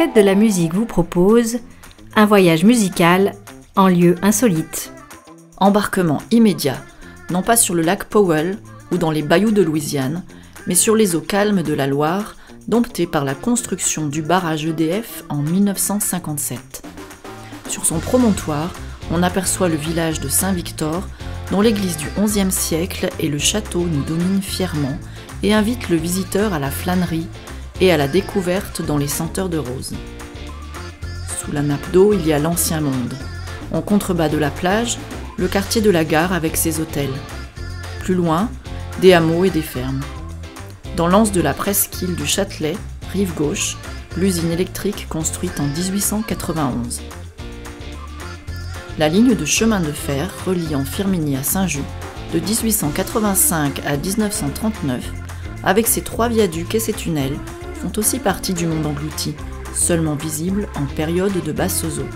fête de la musique vous propose un voyage musical en lieu insolite. Embarquement immédiat, non pas sur le lac Powell ou dans les bayous de Louisiane, mais sur les eaux calmes de la Loire, domptées par la construction du barrage EDF en 1957. Sur son promontoire, on aperçoit le village de Saint-Victor, dont l'église du XIe siècle et le château nous dominent fièrement et invitent le visiteur à la flânerie et à la découverte dans les senteurs de roses. Sous la nappe d'eau, il y a l'ancien monde. En contrebas de la plage, le quartier de la gare avec ses hôtels. Plus loin, des hameaux et des fermes. Dans l'anse de la presqu'île du Châtelet, rive gauche, l'usine électrique construite en 1891. La ligne de chemin de fer reliant Firminy à Saint-Just de 1885 à 1939, avec ses trois viaducs et ses tunnels, font aussi partie du monde englouti, seulement visible en période de basse eau.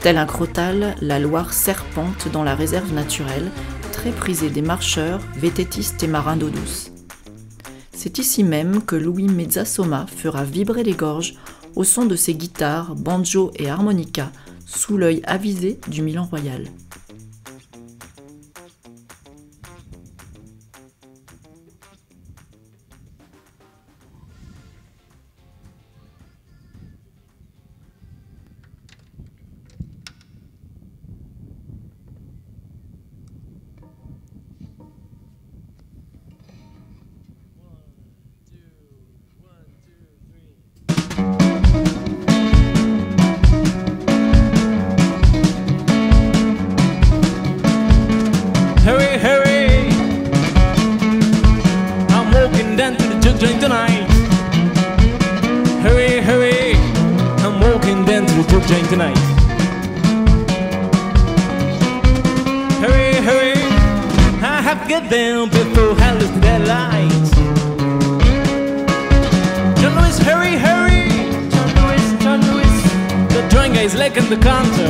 Tel un crotal, la Loire serpente dans la réserve naturelle, très prisée des marcheurs, vététistes et marins d'eau douce. C'est ici même que Louis Mezzasoma fera vibrer les gorges au son de ses guitares, banjo et harmonica, sous l'œil avisé du Milan royal. Tonight. Hurry, hurry. I have to get down before hell is that light. John Lewis, hurry, hurry. John Lewis, John Lewis. The joint guy's licking the counter.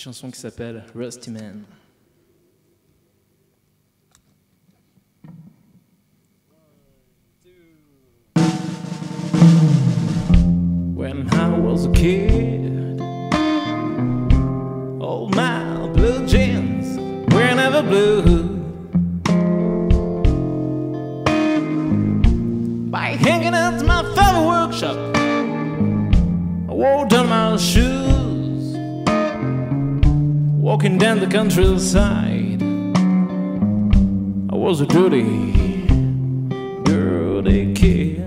Petite chanson qui s'appelle Rusty Man. When I was a kid, all my blue jeans were never blue. By hanging out my father's workshop, I wore down my shoes, walking down the countryside. I was a dirty, dirty kid.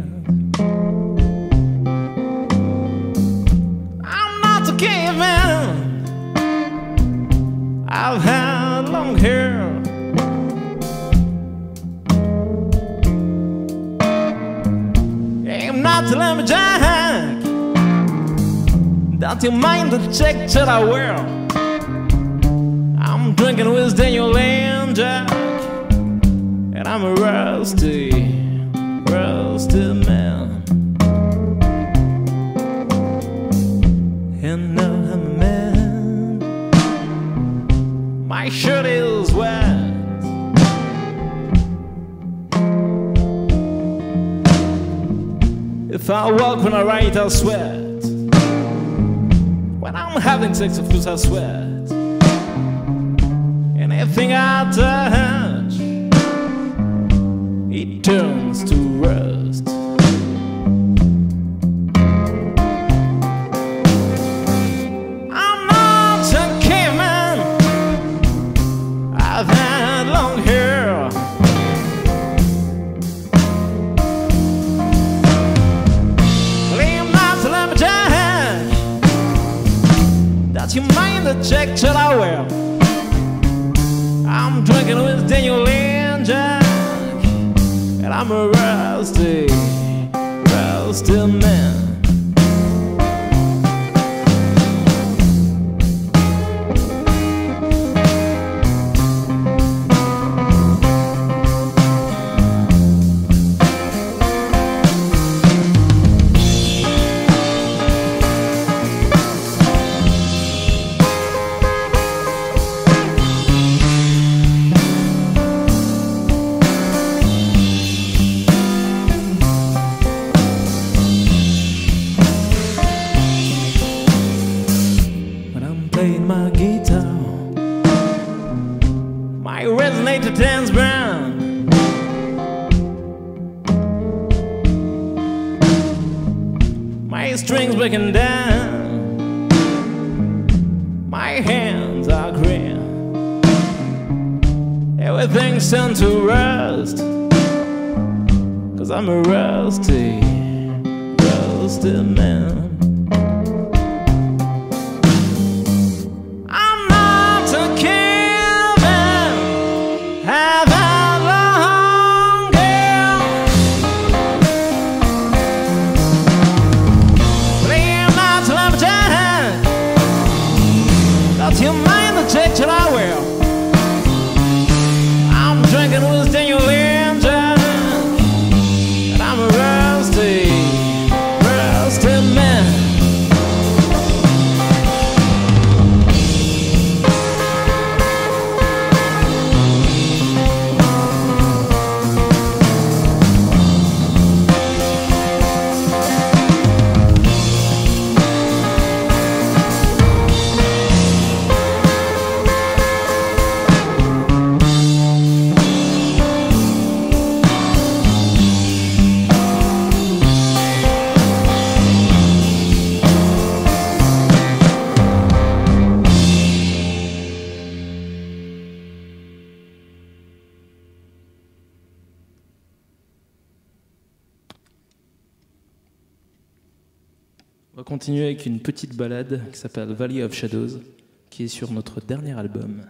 I'm not a caveman. I've had long hair. I'm not a lumberjack. Don't you mind the check that I wear? Drinking with Daniel and Jack, and I'm a rusty, rusty man. And now I'm a man. My shirt is wet. If I walk when I write, I'll sweat. When I'm having sex, of course, I sweat. Anything I touch, it turns to rust. I'm a rusty, rusty une petite balade qui s'appelle Valley of Shadows, qui est sur notre dernier album.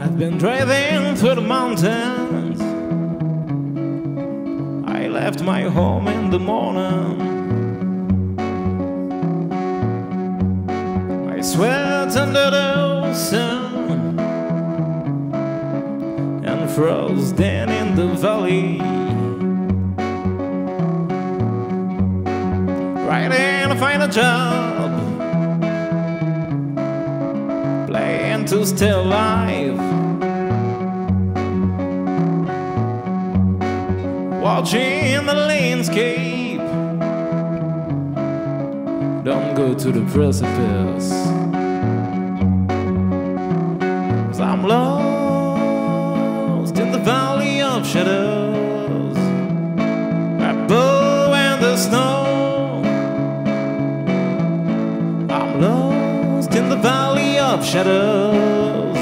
I've been driving through the mountains. I left my home in the morning. I sweat under the sun and frozen in the valley. Trying to find a job, playing to stay alive. Watching the landscape. Don't go to the precipice. Cause I'm lost in shadows. Above and the snow. I'm lost in the valley of shadows.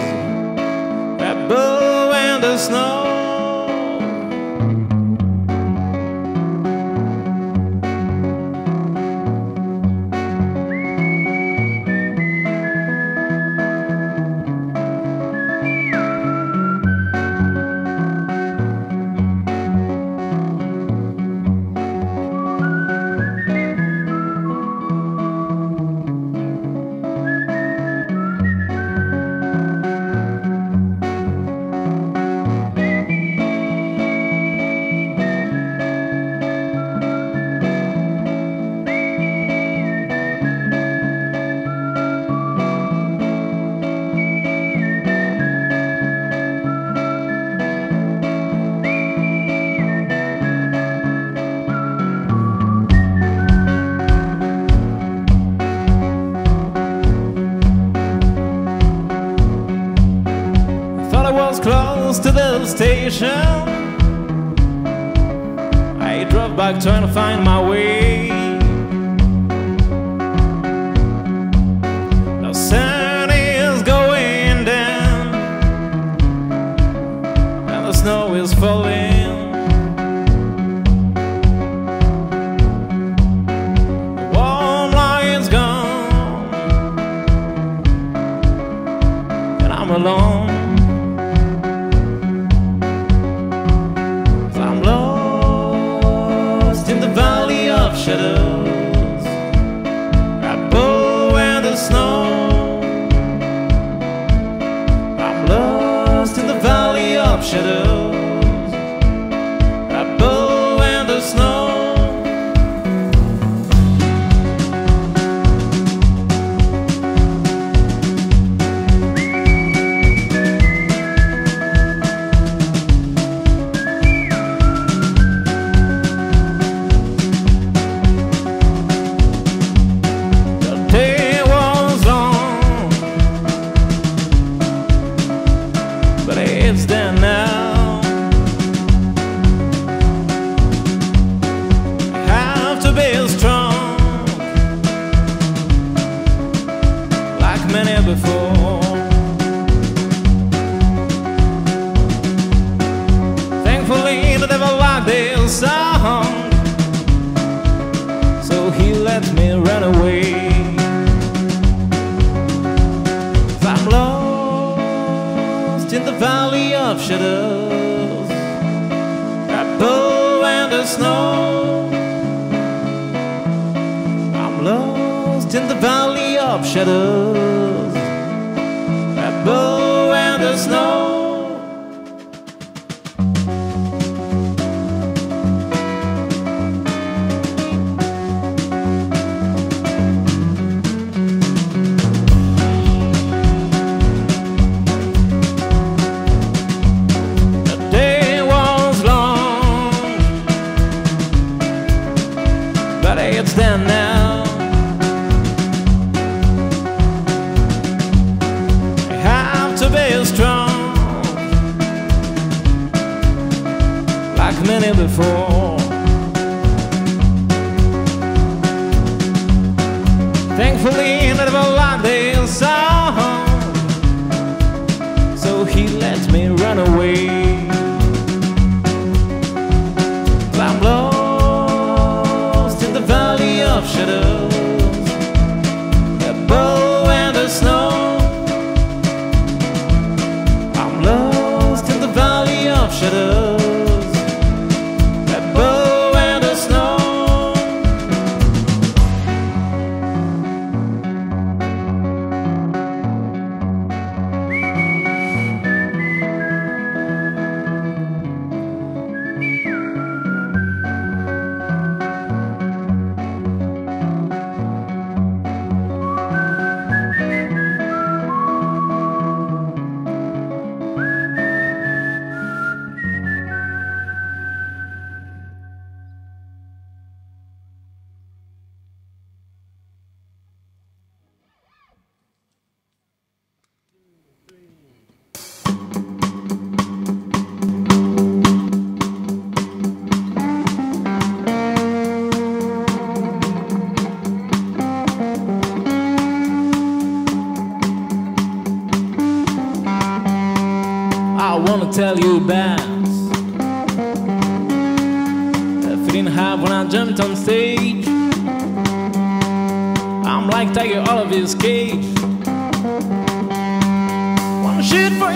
Above and the snow.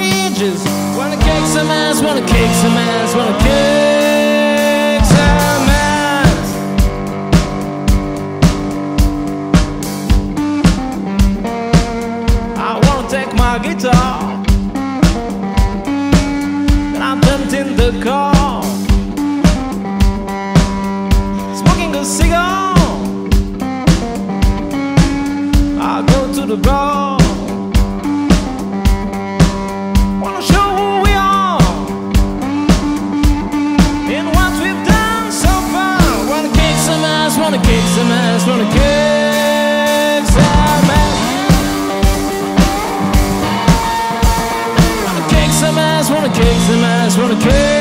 ages. Wanna kick some ass, wanna kick some ass, wanna kick some ass. I wanna take my guitar, and I'm dumped the car. gonna give some ass. Wanna kick some ass, wanna kick some ass, wanna kick.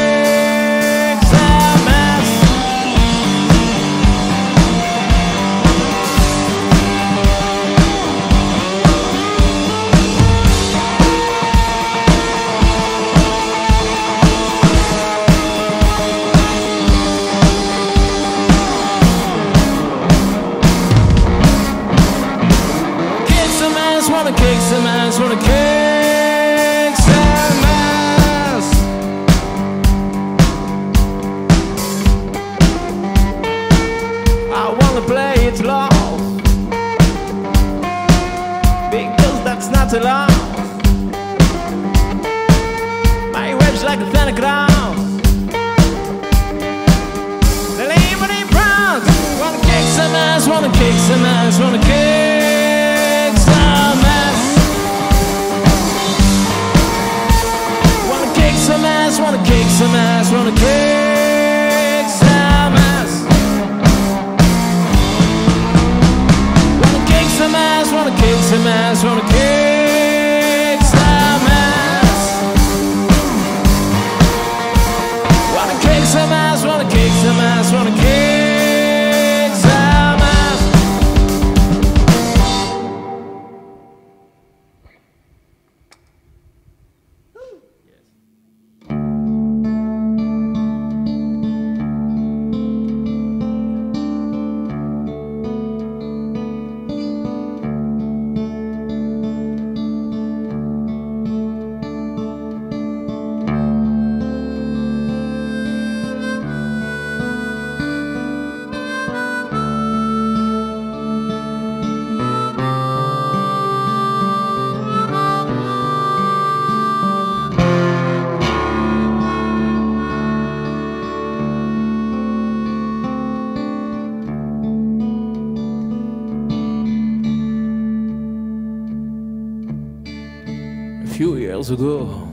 Years ago,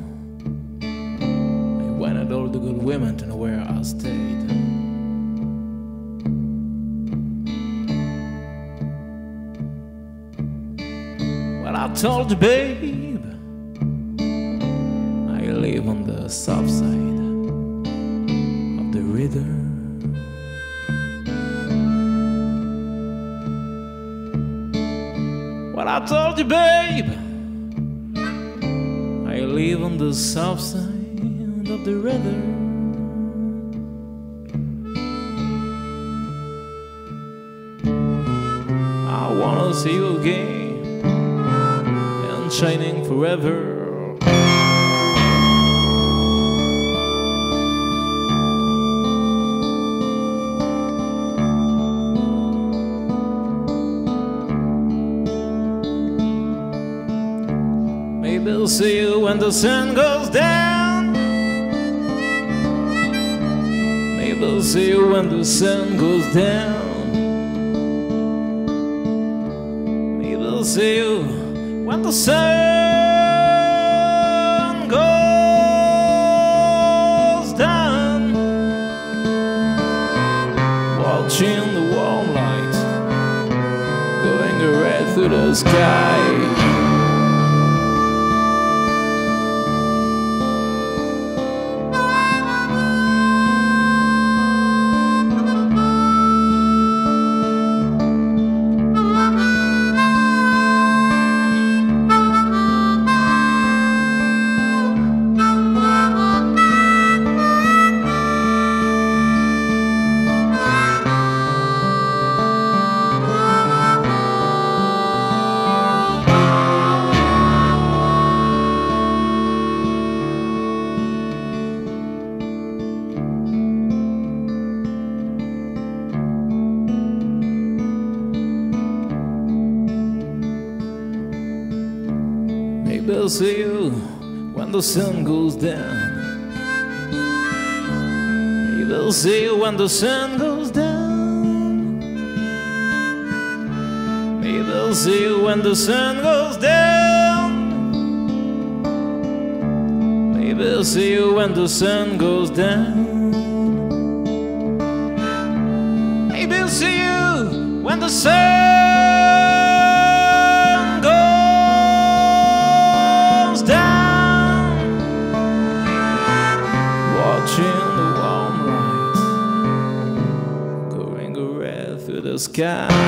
I wanted all the good women to know where I stayed. Well, I told you, babe, I live on the south side of the river. Well, I told you, babe. South side of the river. I wanna see you again and shining forever. Maybe I'll see you when the sun goes down. Maybe I'll see you when the sun goes down. Maybe I'll see you when the sun goes down. Watching the warm light going right through the sky. The sun goes down. Maybe I'll see you when the sun goes down. Maybe I'll see you when the sun goes down. Maybe I'll see you when the sun goes down. Maybe I'll see you when the sun sky.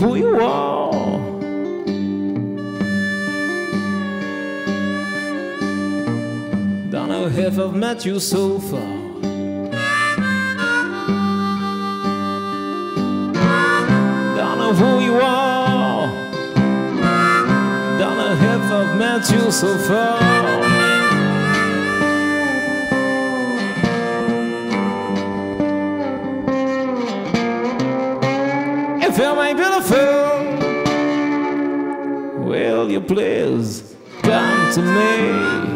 who you are. Don't know if I've met you so far. Don't know who you are. Don't know if I've met you so far. feel my beautiful. Will you please come to me?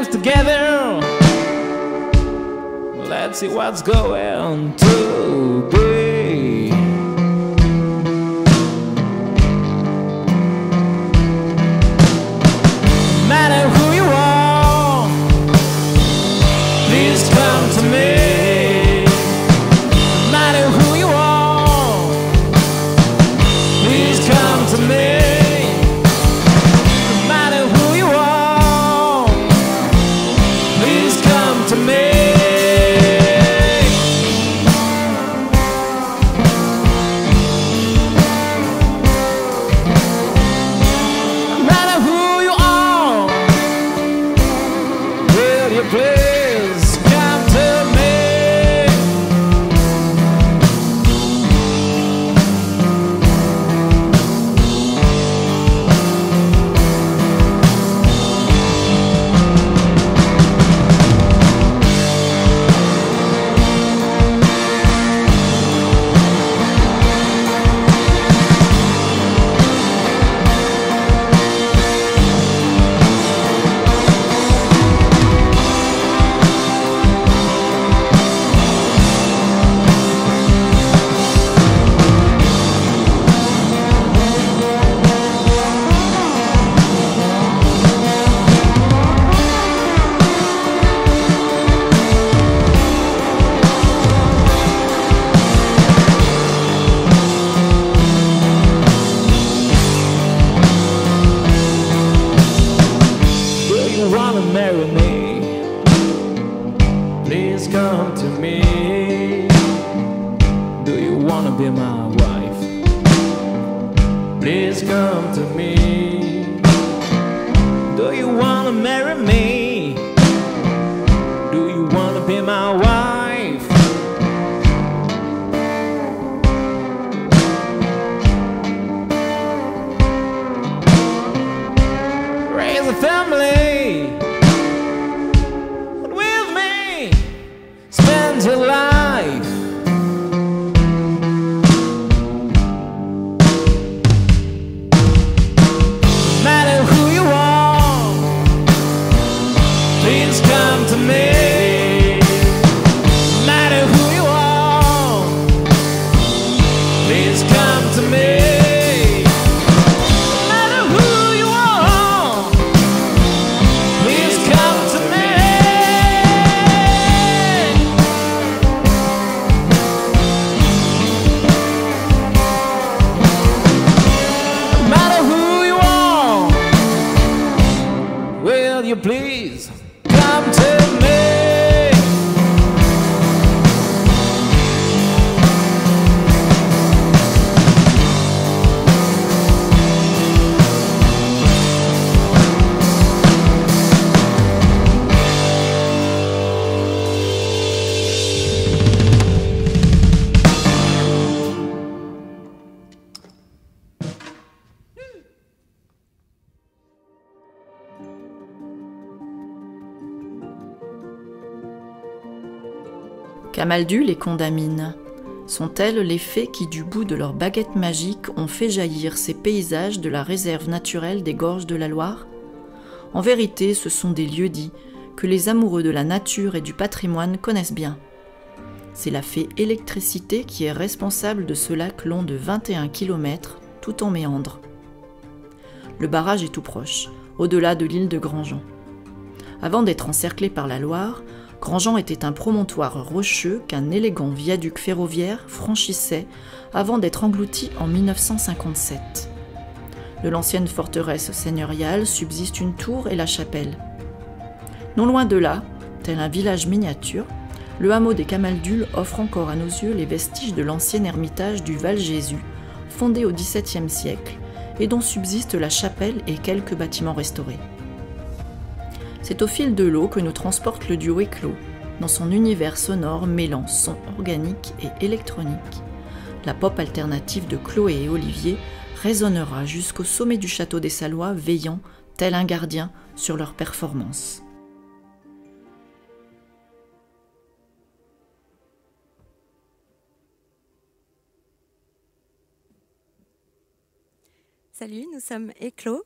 legs together. Let's see what's going to be. be my wife. Please come to me. Do you wanna marry me? Do you wanna be my wife? Camaldule et Condamine sont-elles les fées qui, du bout de leurs baguettes magiques, ont fait jaillir ces paysages de la réserve naturelle des gorges de la Loire? En vérité, ce sont des lieux-dits que les amoureux de la nature et du patrimoine connaissent bien. C'est la fée électricité qui est responsable de ce lac long de 21 km, tout en méandre. Le barrage est tout proche, au-delà de l'île de Grandjean. Avant d'être encerclé par la Loire, Grandjean était un promontoire rocheux qu'un élégant viaduc ferroviaire franchissait avant d'être englouti en 1957. De l'ancienne forteresse seigneuriale subsiste une tour et la chapelle. Non loin de là, tel un village miniature, le hameau des Camaldules offre encore à nos yeux les vestiges de l'ancien ermitage du Val-Jésus, fondé au XVIIe siècle, et dont subsistent la chapelle et quelques bâtiments restaurés. C'est au fil de l'eau que nous transporte le duo éclos, dans son univers sonore mêlant son organique et électronique. La pop alternative de Chloé et Olivier résonnera jusqu'au sommet du château des Salois, veillant, tel un gardien, sur leur performance. Salut, nous sommes Éclos.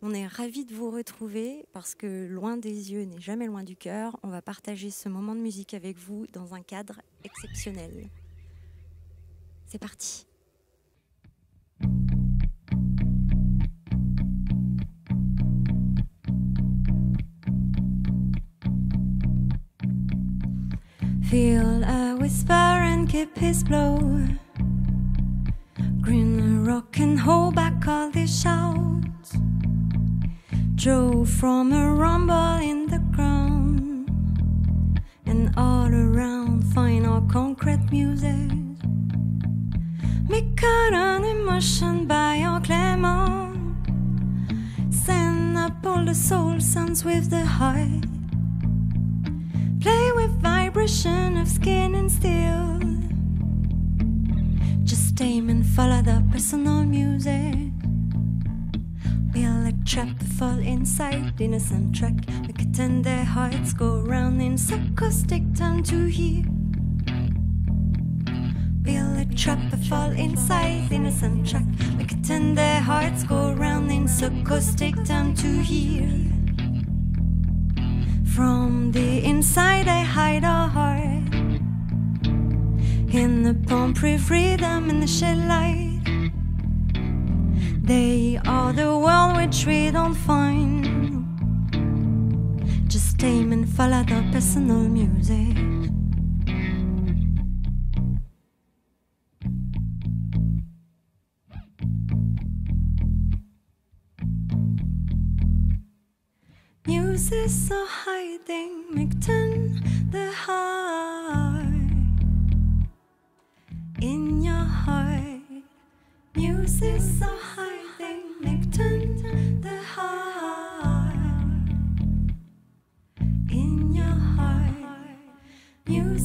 On est ravis de vous retrouver parce que loin des yeux n'est jamais loin du cœur. On va partager ce moment de musique avec vous dans un cadre exceptionnel. C'est parti. Feel a whisper and keep his blow. Green rock and hold back all these shouts. Drove from a rumble in the ground and all around final concrete music. Me caught on emotion by your Clement. Send up all the soul sounds with the heart. Play with vibration of skin and steel. Just aim and follow the personal music. Trap fall inside innocent track. We could their hearts go round in circles, take time to hear. We'll like trap fall inside innocent track. We could their hearts go round in circles, take time to hear. From the inside, I hide our heart. In the pump, freedom in the shed light. They are the world which we don't find. Just aim and follow the personal music. Music so hiding, McTurn the heart in your heart. Music so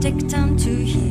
take time to hear.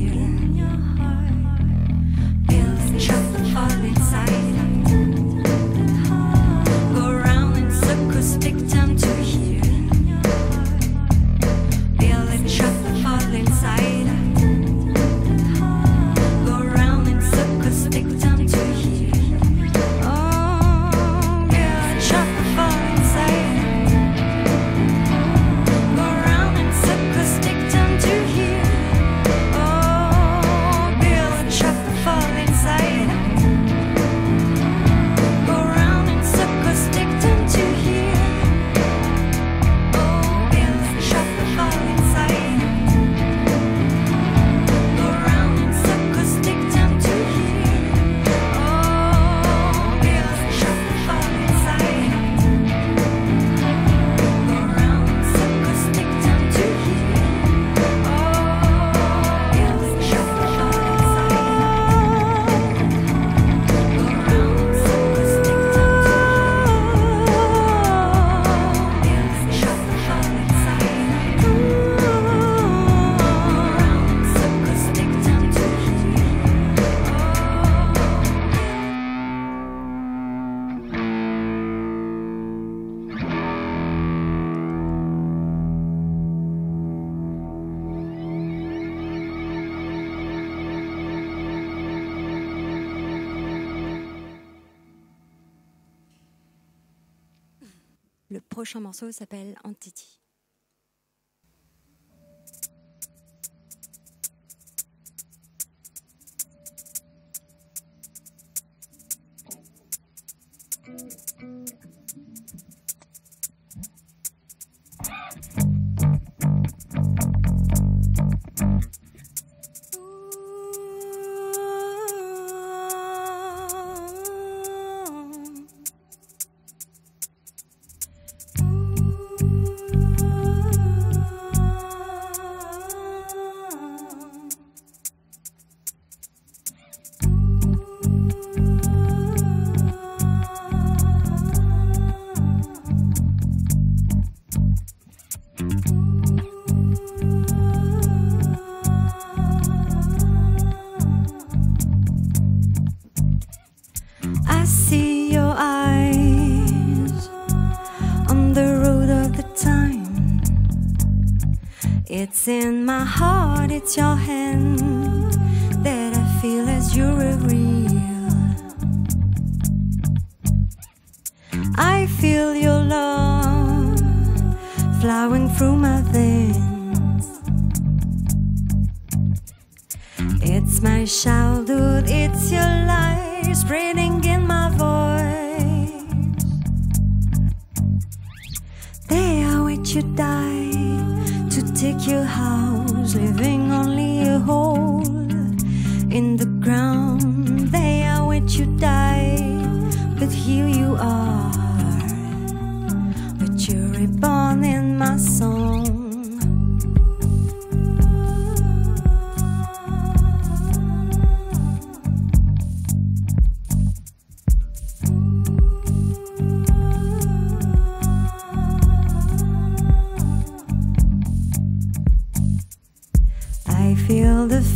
Le prochain morceau s'appelle Entity.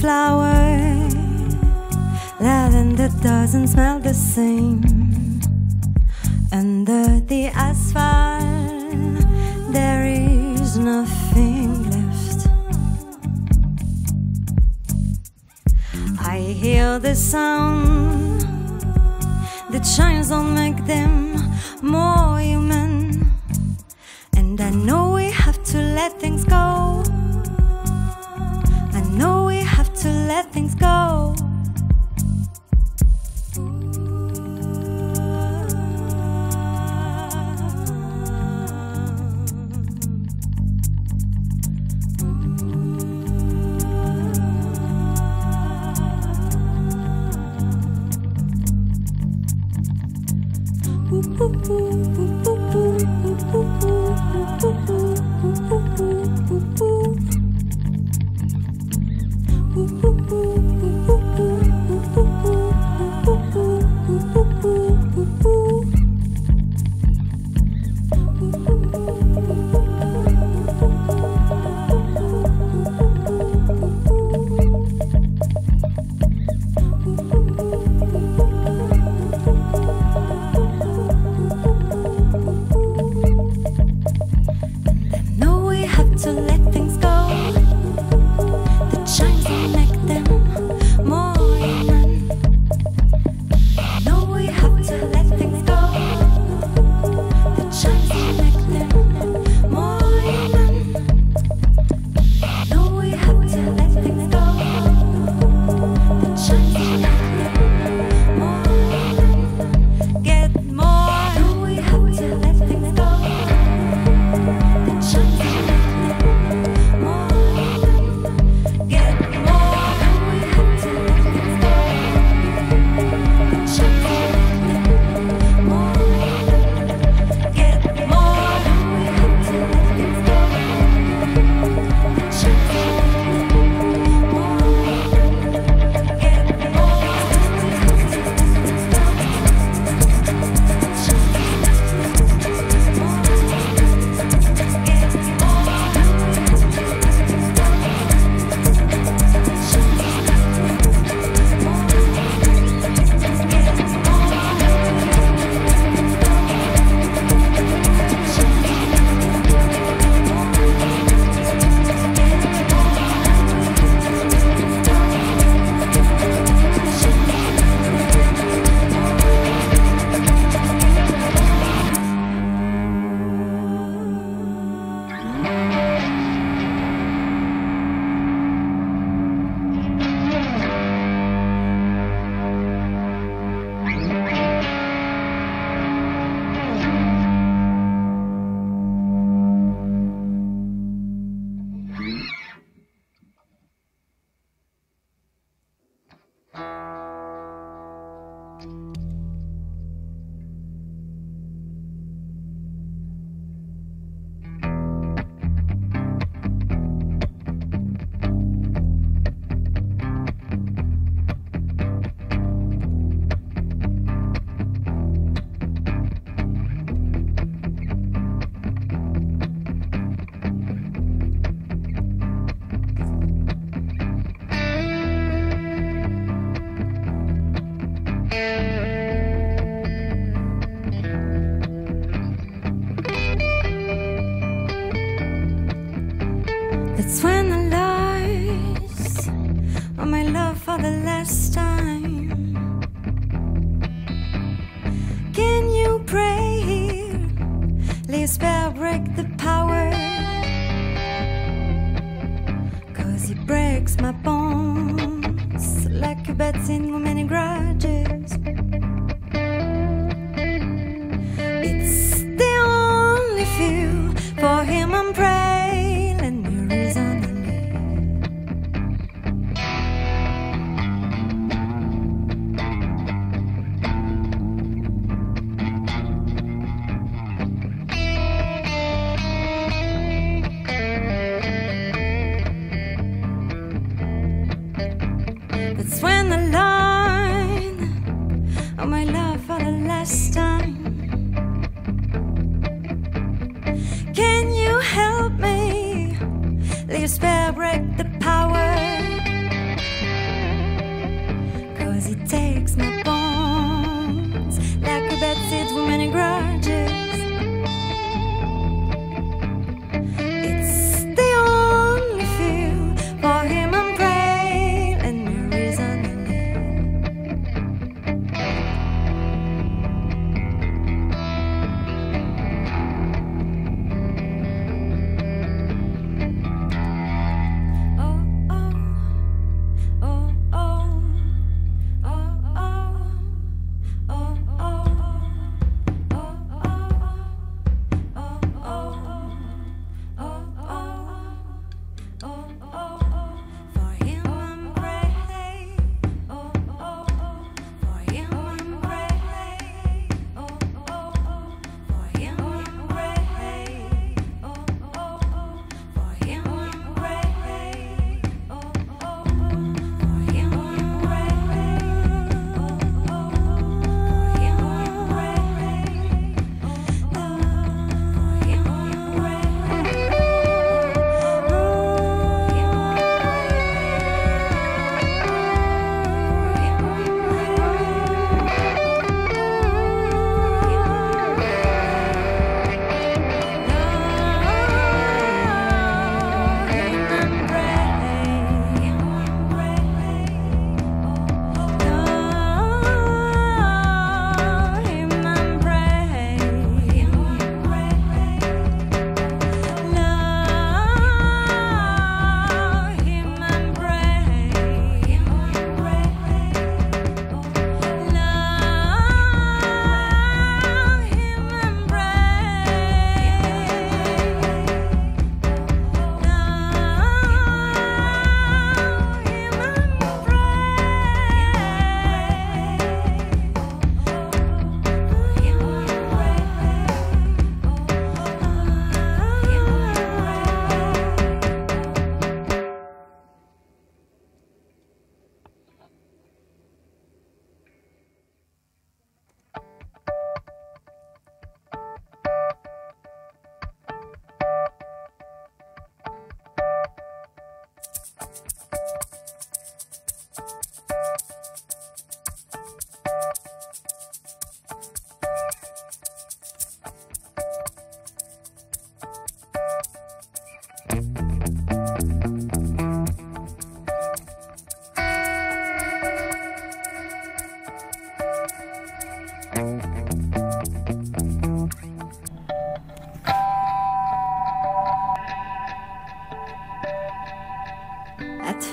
flower. Lavender doesn't smell the same. Under the asphalt, there is nothing left. I hear the sound, the chimes don't make them more human. And I know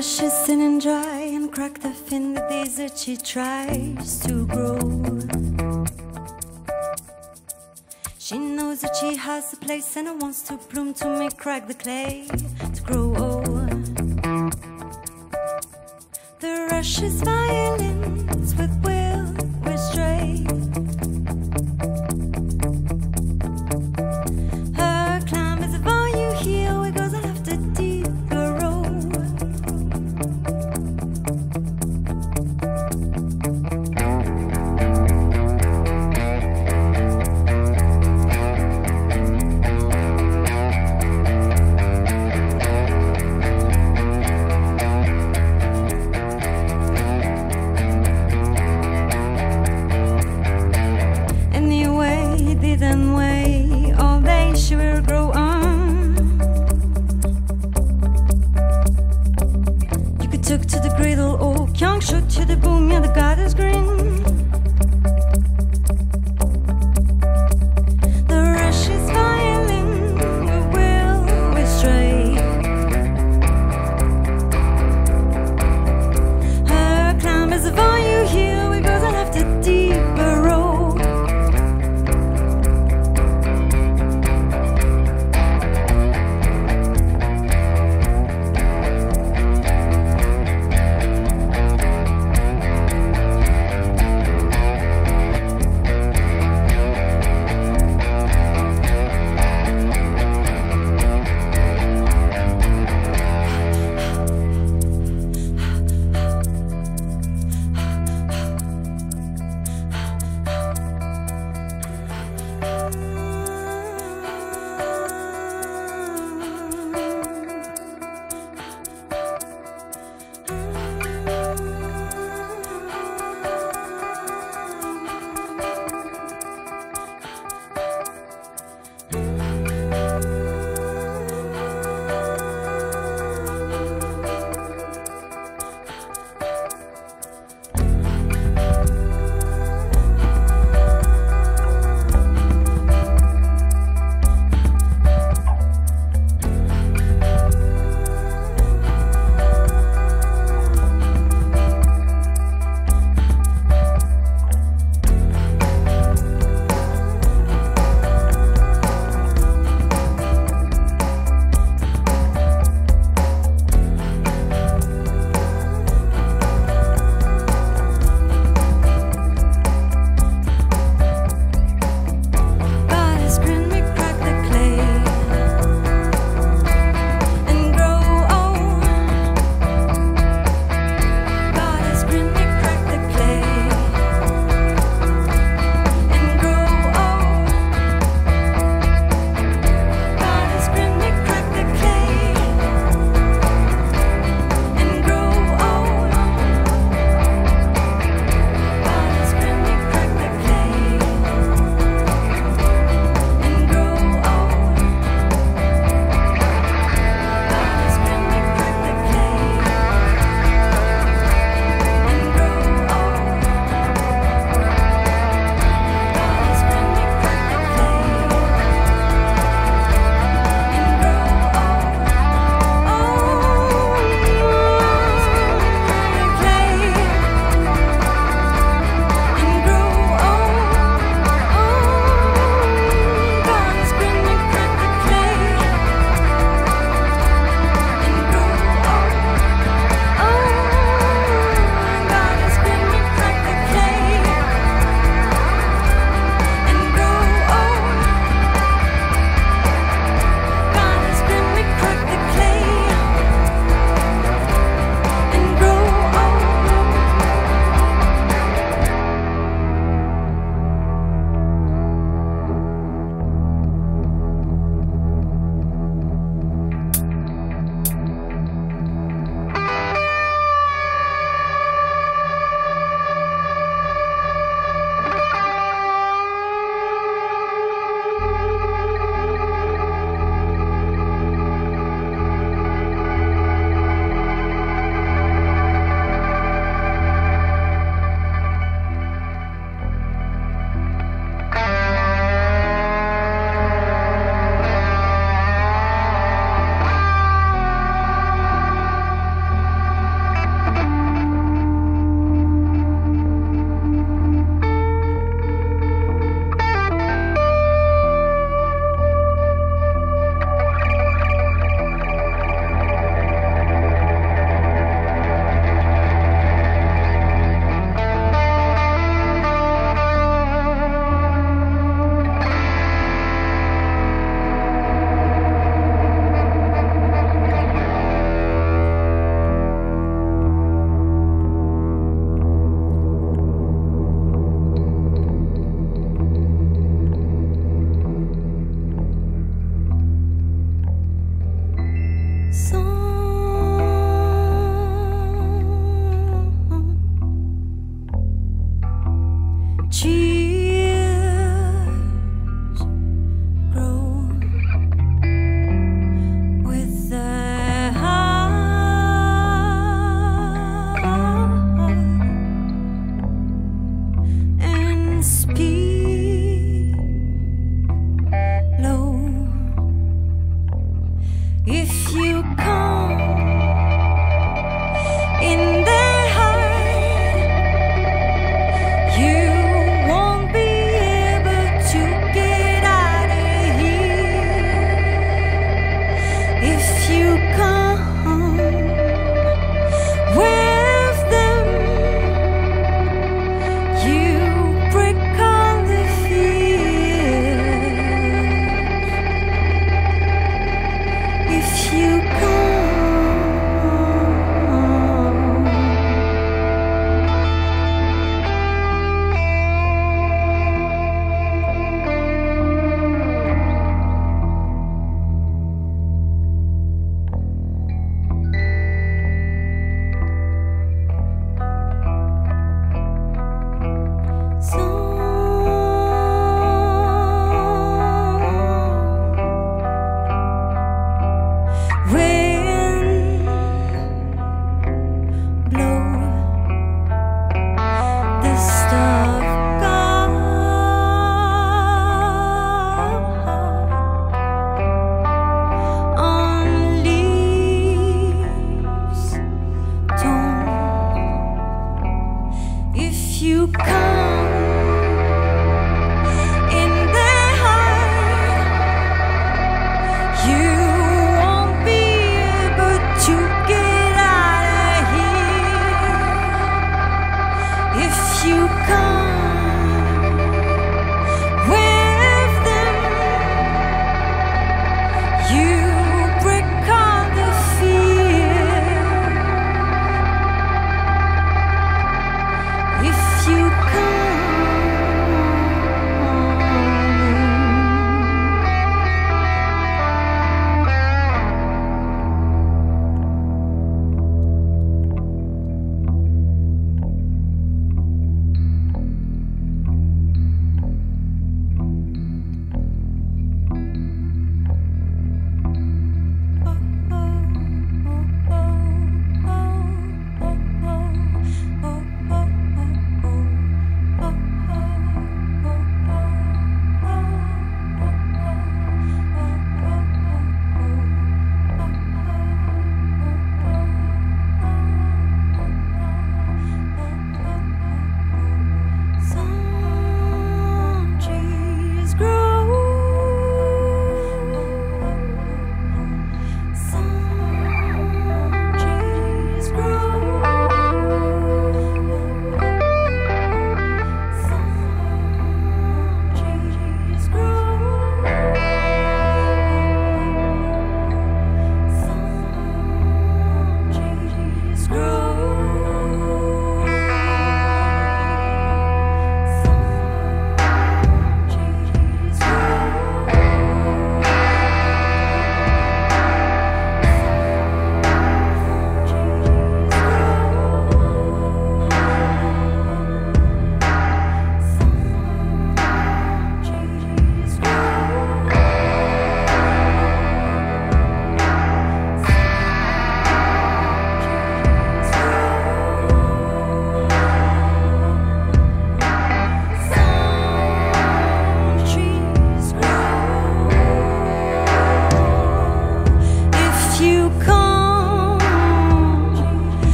precious thin and dry and crack the fin the days that she tries to grow. She knows that she has a place and wants to bloom to make crack the clay to grow. The rush is fire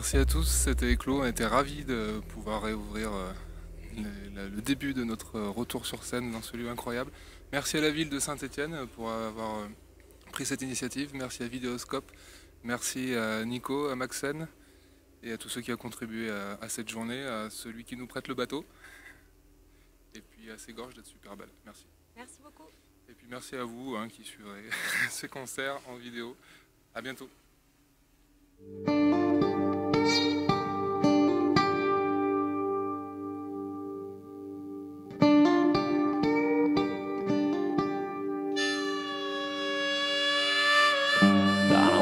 Merci à tous, c'était Éclos. On était ravis de pouvoir réouvrir euh, le, début de notre retour sur scène dans ce lieu incroyable. Merci à la ville de Saint-Étienne pour avoir euh, pris cette initiative. Merci à Vidéoscope. Merci à Nico, à Maxen et à tous ceux qui ont contribué à, à cette journée, à celui qui nous prête le bateau. Et puis à ces gorges d'être super belles. Merci. Merci beaucoup. Et puis merci à vous hein, qui suivrez ces concerts en vidéo. À bientôt.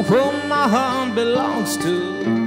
Don't who my heart belongs to.